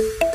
Bye.